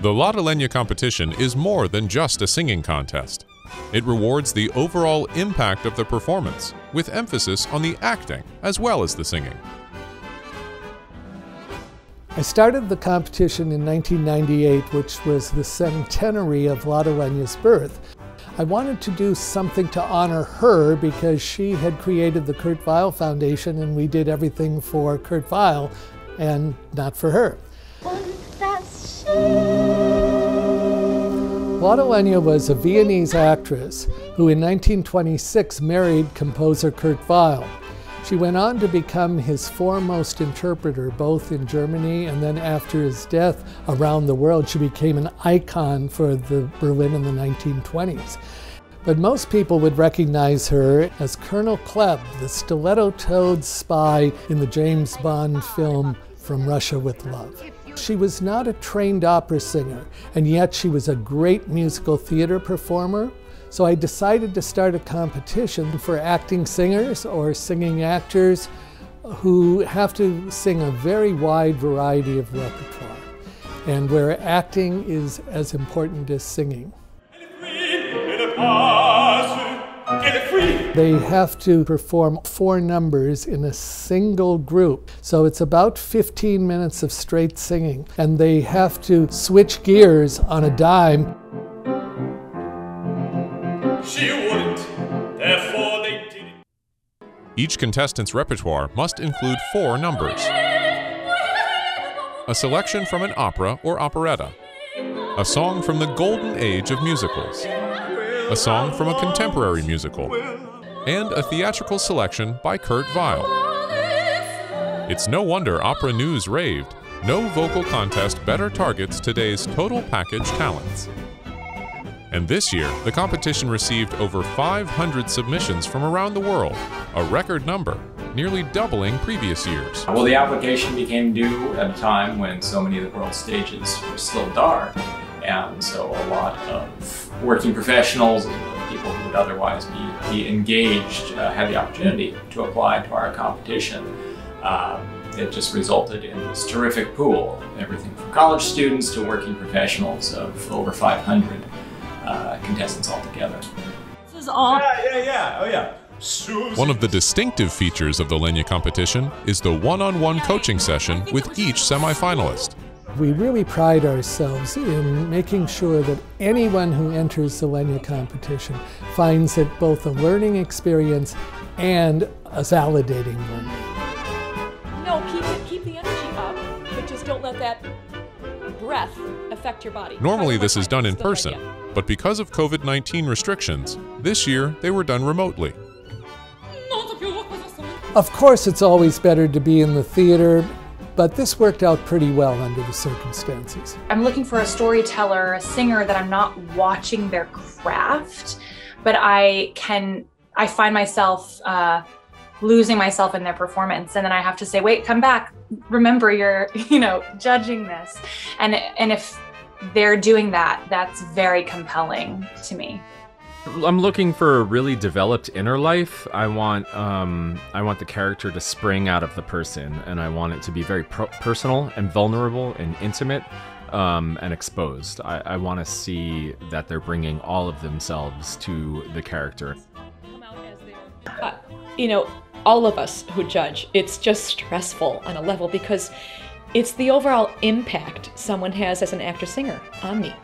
The Lotte competition is more than just a singing contest. It rewards the overall impact of the performance, with emphasis on the acting as well as the singing. I started the competition in 1998, which was the centenary of Lotte birth. I wanted to do something to honor her because she had created the Kurt Weill Foundation and we did everything for Kurt Weill and not for her. Lotte was a Viennese actress who in 1926 married composer Kurt Weill. She went on to become his foremost interpreter both in Germany and then after his death around the world. She became an icon for the Berlin in the 1920s. But most people would recognize her as Colonel Klebb, the stiletto-toed spy in the James Bond film From Russia with Love. She was not a trained opera singer, and yet she was a great musical theater performer. So I decided to start a competition for acting singers or singing actors who have to sing a very wide variety of repertoire, and where acting is as important as singing. They have to perform four numbers in a single group. So it's about 15 minutes of straight singing. And they have to switch gears on a dime. She wouldn't, therefore they did it. Each contestant's repertoire must include four numbers. A selection from an opera or operetta. A song from the golden age of musicals a song from a contemporary musical, and a theatrical selection by Kurt Weill. It's no wonder Opera News raved, no vocal contest better targets today's total package talents. And this year, the competition received over 500 submissions from around the world, a record number, nearly doubling previous years. Well, the application became due at a time when so many of the world stages were still dark, and so a lot of working professionals, and people who would otherwise be, be engaged, uh, had the opportunity to apply to our competition. Um, it just resulted in this terrific pool, everything from college students to working professionals of over 500 uh, contestants altogether. This is all. Yeah, yeah, yeah. Oh, yeah. One of the distinctive features of the Lenya competition is the one-on-one -on -one coaching session with each semifinalist. We really pride ourselves in making sure that anyone who enters the Lenya competition finds it both a learning experience and a validating one. No, keep it, keep the energy up, but just don't let that breath affect your body. Normally this is done in person, but because of COVID-19 restrictions, this year they were done remotely. Of course, it's always better to be in the theater but this worked out pretty well under the circumstances. I'm looking for a storyteller, a singer that I'm not watching their craft, but I can, I find myself uh, losing myself in their performance. And then I have to say, wait, come back. Remember, you're, you know, judging this. And, and if they're doing that, that's very compelling to me. I'm looking for a really developed inner life. I want um, I want the character to spring out of the person, and I want it to be very personal and vulnerable and intimate um, and exposed. I, I want to see that they're bringing all of themselves to the character. Uh, you know, all of us who judge, it's just stressful on a level because it's the overall impact someone has as an actor singer on me.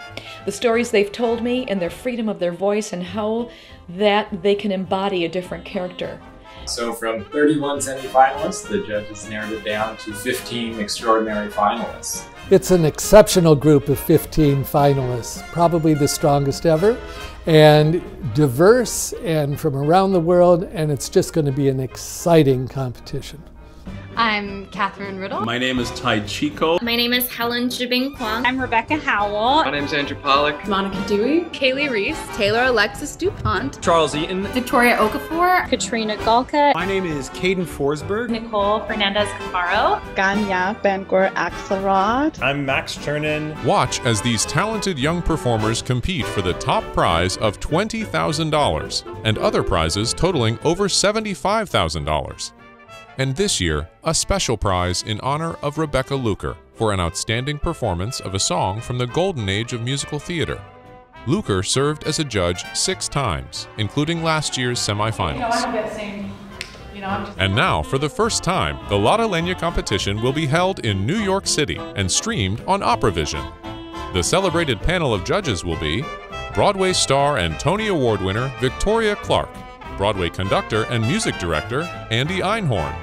The stories they've told me and their freedom of their voice and how that they can embody a different character. So from 31 semifinalists, the judges narrowed it down to 15 extraordinary finalists. It's an exceptional group of 15 finalists, probably the strongest ever, and diverse and from around the world, and it's just going to be an exciting competition. I'm Katherine Riddle. My name is Ty Chiko. My name is Helen Zhibing Huang. I'm Rebekah Howell. My name is Andrew Polec. Monica Dewey. Kaileigh Riess. Taylor Alexis DuPont. Charles Eaton. Victoria Okafor. Katrina Galka. My name is Kaden Forsberg. Nicole Fernandez Coffaro. Gan-ya Ben-gur Akselrod. I'm Max Chernin. Watch as these talented young performers compete for the top prize of $20,000 and other prizes totaling over $75,000 and this year, a special prize in honor of Rebecca Luker, for an outstanding performance of a song from the golden age of musical theater. Luker served as a judge six times, including last year's semifinals. And now, for the first time, the Lotte Lenya competition will be held in New York City and streamed on OperaVision. The celebrated panel of judges will be Broadway star and Tony Award winner Victoria Clark, Broadway conductor and music director Andy Einhorn,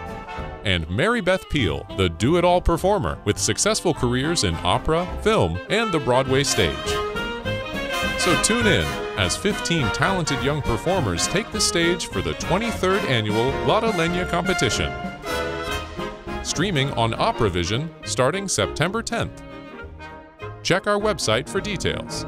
and Mary Beth Peil, the do it all performer with successful careers in opera, film, and the Broadway stage. So tune in as 15 talented young performers take the stage for the 23rd annual Lotte Lenya competition. Streaming on OperaVision starting September 10th. Check our website for details.